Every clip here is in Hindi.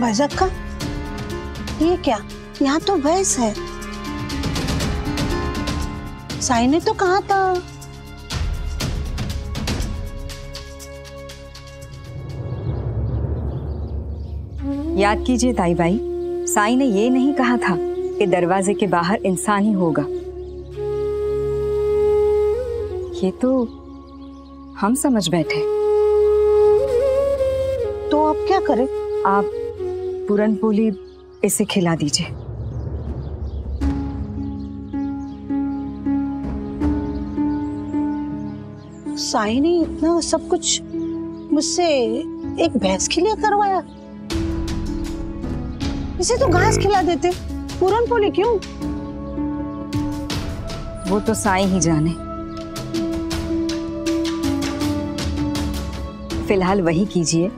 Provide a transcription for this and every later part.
भैजक का? ये क्या? यहाँ तो भैंस है। साई ने तो कहा था? याद कीजिए ताई बाई साई ने ये नहीं कहा था कि दरवाजे के बाहर इंसान ही होगा। ये तो हम समझ बैठे। तो आप क्या करें? आप पूरन पोली इसे खिला दीजिए। साई ने इतना सब कुछ मुझसे एक भैंस के लिए करवाया। इसे तो घास खिला देते। पूरन पोली क्यों? वो तो साई ही जाने। फ़िलहाल वही कीजिए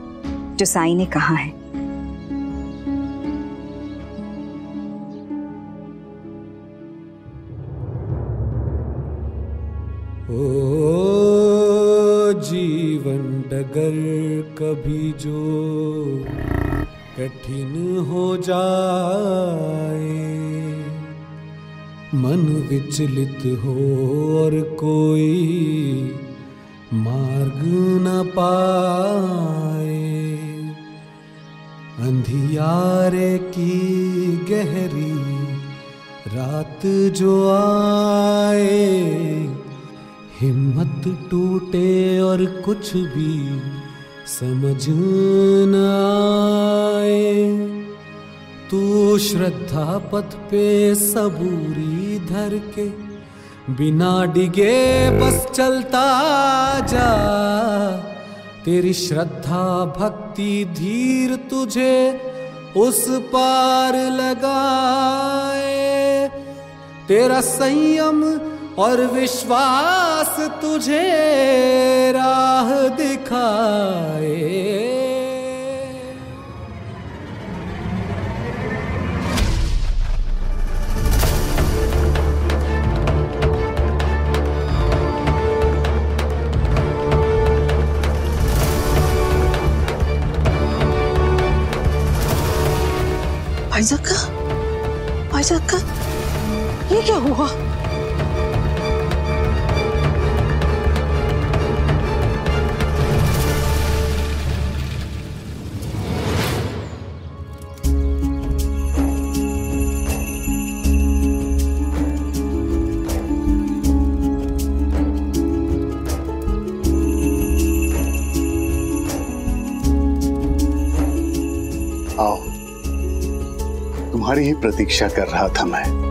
जो साई ने कहा है। ओ जीवन डगर कभी जो कठिन हो जाए। मन विचलित हो और कोई मार्ग न पाए। अंधियारे की गहरी रात जो आए। हिम्मत टूटे और कुछ भी समझ न आए। श्रद्धा पथ पे सबूरी धर के बिना डिगे बस चलता जा। तेरी श्रद्धा भक्ति धीर तुझे उस पार लगाए। तेरा संयम और विश्वास तुझे राह दिखाए। भाईजान का? आयजा का? ये क्या हुआ? तुम्हारी ही प्रतीक्षा कर रहा था मैं।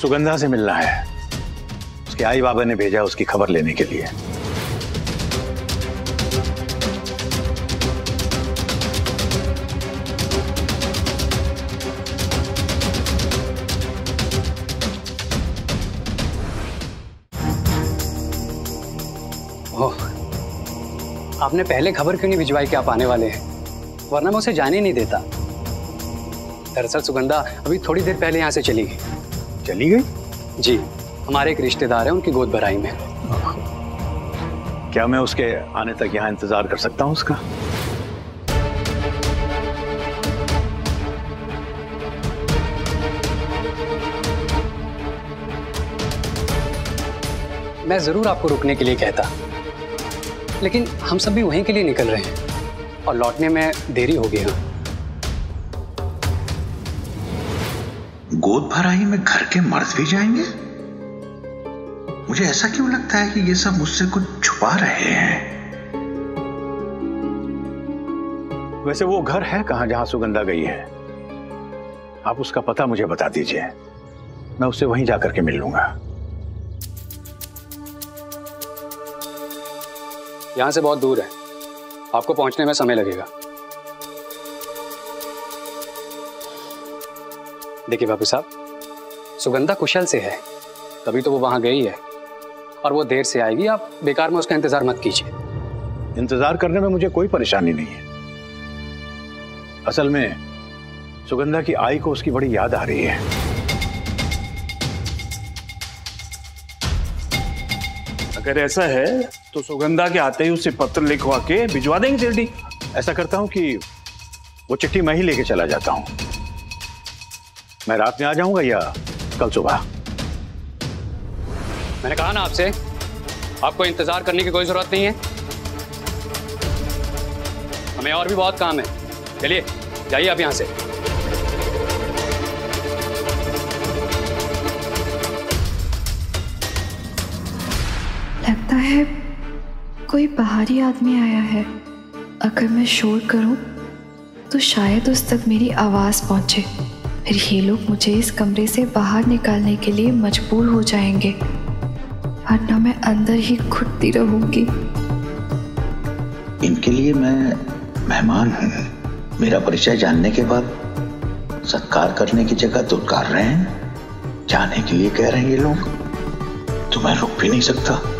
सुगंधा से मिलना है। उसके आई बाबा ने भेजा उसकी खबर लेने के लिए। आपने पहले खबर क्यों नहीं भिजवाई कि आप आने वाले हैं? वरना मैं उसे जाने नहीं देता। दरअसल सुगंधा अभी थोड़ी देर पहले यहाँ से चली गई। चली गई? जी हमारे एक रिश्तेदार हैं उनकी गोद भराई में। क्या मैं उसके आने तक यहाँ इंतज़ार कर सकता हूँ उसका? मैं ज़रूर आपको रुकने के लिए कहता। लेकिन हम सब भी वहीं के लिए निकल रहे हैं। और लौटने में देरी हो गई हाँ। गोद भराई में घर के मर्द भी जाएँगे? मुझे ऐसा क्यों लगता है कि ये सब मुझसे कुछ छुपा रहे हैं? वैसे वो घर है कहाँ जहाँ सुगंधा गई है? आप उसका पता मुझे बता दीजिए। मैं उससे वहीं जाकर के मिल लूँगा। यहाँ से बहुत दूर है। आपको पहुँचने में समय लगेगा। देखिए बाबू साहब सुगंधा कुशल से है। तभी तो वो वहाँ गई है। और वो देर से आएगी आप बेकार में उसका इंतज़ार मत कीजिए। इंतज़ार करने में मुझे कोई परेशानी नहीं है। असल में सुगंधा की आई को उसकी बड़ी याद आ रही है। अगर ऐसा है तो सुगंधा के आते ही उसे पत्र लिखवा के भिजवा देंगे जल्दी। ऐसा करता हूँ कि वो चिट्ठी मैं ही लेके चला जाता हूँ। मैं रात में आ जाऊँगा या कल सुबह? मैंने कहा ना आपसे आपको इंतज़ार करने की कोई ज़रूरत नहीं है। हमें और भी बहुत काम है। चलिए जाइए आप यहाँ से। लगता है कोई बाहरी आदमी आया है। अगर मैं शोर करूँ तो शायद उस तक मेरी आवाज़ पहुँचे। फिर ये लोग मुझे इस कमरे से बाहर निकालने के लिए मजबूर हो जाएँगे। वरना मैं अंदर ही घुटती रहूँगी। इनके लिए मैं मेहमान हूँ। मेरा परिचय जानने के बाद सत्कार करने की जगह दुत्कार रहे हैं। जाने के लिए कह रहे हैं ये लोग। तो मैं रुक भी नहीं सकता।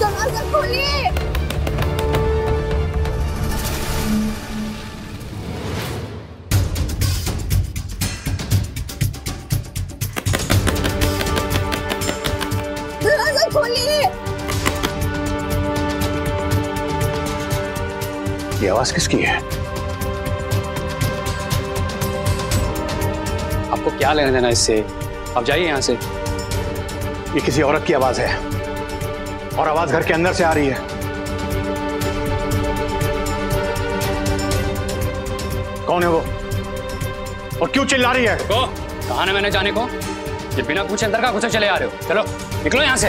दरवाज़ा खोलिए दरवाज़ा खोलिए ये आवाज़ किसकी है आपको क्या लेना देना इससे? आप जाइए यहाँ से। ये किसी औरत की आवाज़ है और आवाज़ घर के अंदर से आ रही है। कौन है वो? और क्यों चिल्ला रही है? तो, कहा ना मैंने जाने को? ये बिना पूछे अंदर का घुसे चले आ रहे हो? चलो निकलो यहाँ से।